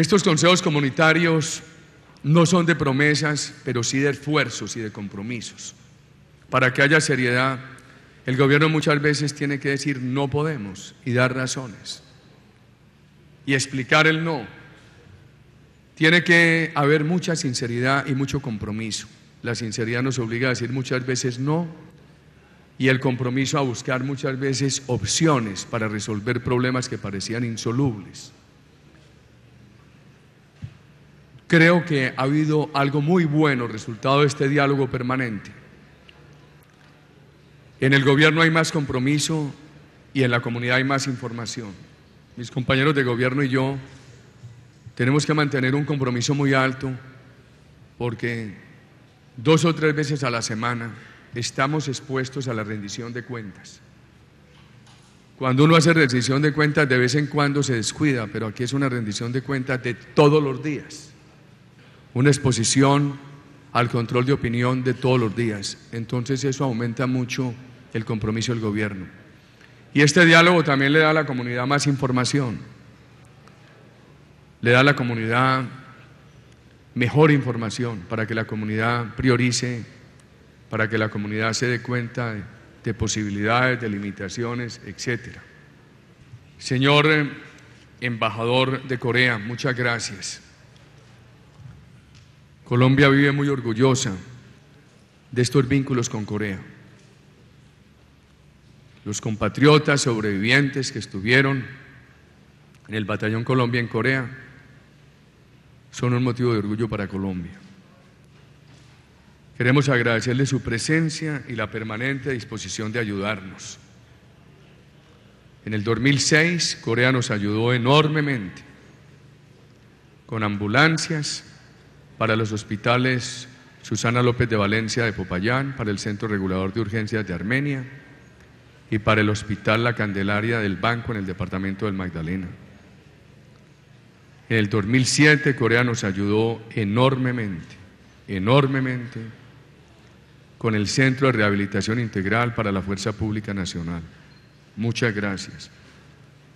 Estos consejos comunitarios no son de promesas, pero sí de esfuerzos y de compromisos. Para que haya seriedad, el gobierno muchas veces tiene que decir no podemos y dar razones y explicar el no. Tiene que haber mucha sinceridad y mucho compromiso. La sinceridad nos obliga a decir muchas veces no y el compromiso a buscar muchas veces opciones para resolver problemas que parecían insolubles. Creo que ha habido algo muy bueno resultado de este diálogo permanente. En el gobierno hay más compromiso y en la comunidad hay más información. Mis compañeros de gobierno y yo tenemos que mantener un compromiso muy alto porque dos o tres veces a la semana estamos expuestos a la rendición de cuentas. Cuando uno hace rendición de cuentas de vez en cuando se descuida, pero aquí es una rendición de cuentas de todos los días una exposición al control de opinión de todos los días. Entonces eso aumenta mucho el compromiso del gobierno. Y este diálogo también le da a la comunidad más información, le da a la comunidad mejor información para que la comunidad priorice, para que la comunidad se dé cuenta de, posibilidades, de limitaciones, etc. Señor eh, embajador de Corea, muchas gracias. Colombia vive muy orgullosa de estos vínculos con Corea. Los compatriotas sobrevivientes que estuvieron en el Batallón Colombia en Corea son un motivo de orgullo para Colombia. Queremos agradecerle su presencia y la permanente disposición de ayudarnos. En el 2006 Corea nos ayudó enormemente con ambulancias, para los hospitales Susana López de Valencia de Popayán, para el Centro Regulador de Urgencias de Armenia y para el Hospital La Candelaria del Banco en el Departamento del Magdalena. En el 2007 Corea nos ayudó enormemente, enormemente, con el Centro de Rehabilitación Integral para la Fuerza Pública Nacional. Muchas gracias.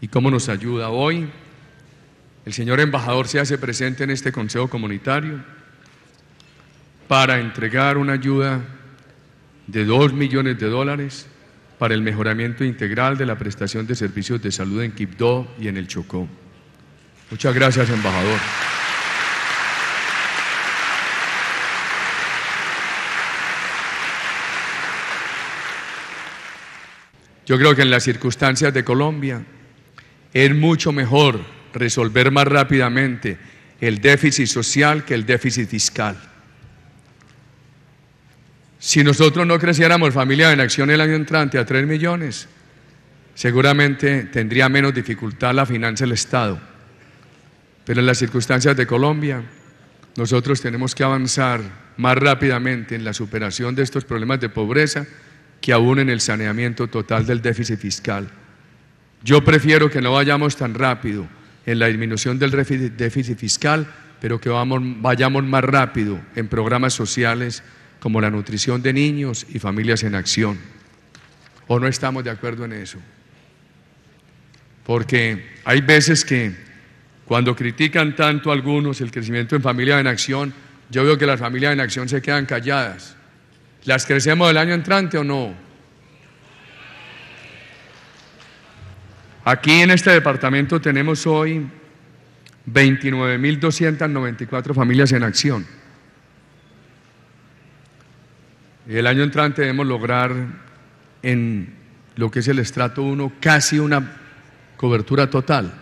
¿Y cómo nos ayuda hoy? El señor embajador se hace presente en este Consejo Comunitario para entregar una ayuda de 2 millones de dólares para el mejoramiento integral de la prestación de servicios de salud en Quibdó y en el Chocó. Muchas gracias, embajador. Yo creo que en las circunstancias de Colombia es mucho mejor resolver más rápidamente el déficit social que el déficit fiscal. Si nosotros no creciéramos familia en acción el año entrante a 3 millones, seguramente tendría menos dificultad la finanza del Estado. Pero en las circunstancias de Colombia, nosotros tenemos que avanzar más rápidamente en la superación de estos problemas de pobreza que aún en el saneamiento total del déficit fiscal. Yo prefiero que no vayamos tan rápido en la disminución del déficit fiscal, pero que vayamos más rápido en programas sociales como la nutrición de niños y familias en acción. ¿O no estamos de acuerdo en eso? Porque hay veces que cuando critican tanto algunos el crecimiento en familias en acción, yo veo que las familias en acción se quedan calladas. ¿Las crecemos el año entrante o no? Aquí en este departamento tenemos hoy 29.294 familias en acción. El año entrante debemos lograr en lo que es el estrato 1 casi una cobertura total.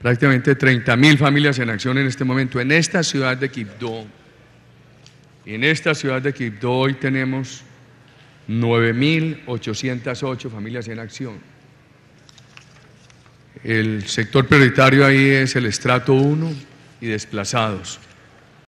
Prácticamente 30.000 familias en acción en este momento. En esta ciudad de Quibdó, en esta ciudad de Quibdó hoy tenemos 9.808 familias en acción. El sector prioritario ahí es el estrato 1 y desplazados.